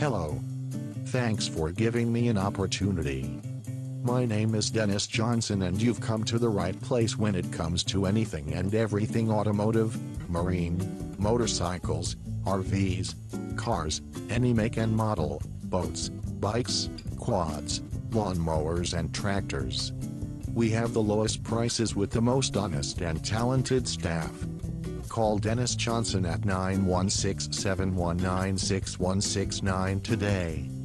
Hello. Thanks for giving me an opportunity. My name is Dennis Johnson and you've come to the right place when it comes to anything and everything automotive, marine, motorcycles, RVs, cars, any make and model, boats, bikes, quads, lawnmowers and tractors. We have the lowest prices with the most honest and talented staff. Call Dennis Johnson at 916 719 6169 today.